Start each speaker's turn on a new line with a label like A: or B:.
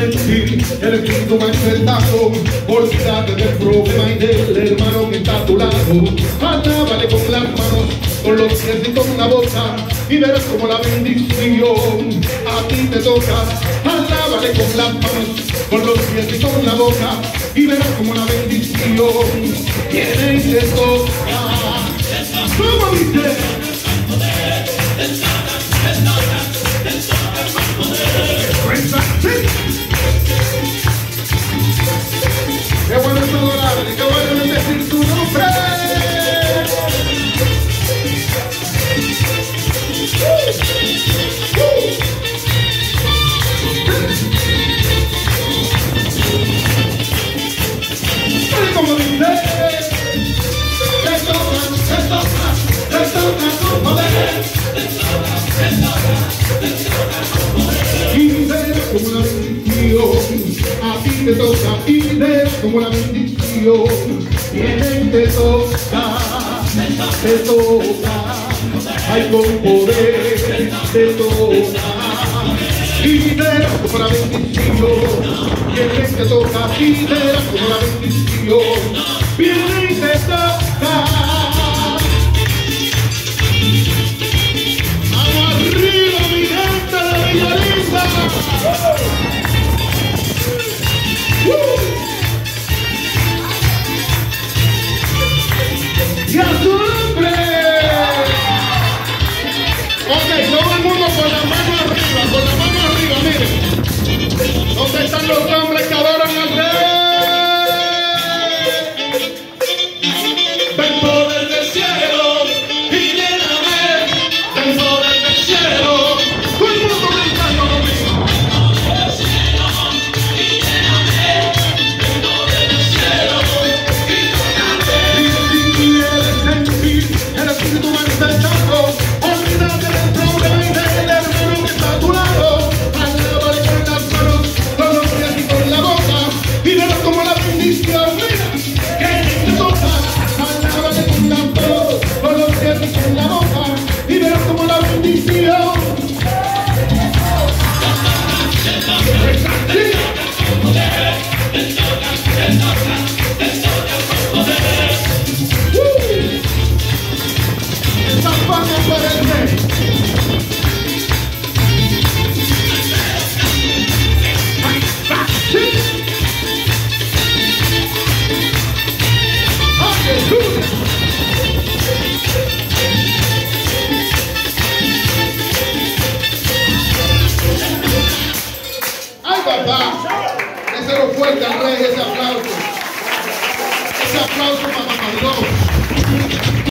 A: Sentir el espíritu manifestado, olvídate del problema y del hermano que está a tu lado. Alábale con las manos, con los pies y con la boca, y verás como la bendición a ti te toca. Alábale con las manos, con los pies y con la boca, y verás como la bendición viene y te toca. ¿Cómo dice? Te toca y verás como la bendición. Viene y te toca, te toca, ay con poder te toca y verás como la bendición. Viene y te toca y verás como la bendición. Viene con la boca, y como la fuerte al rey, ese aplauso. Ese aplauso para Mamá Dios.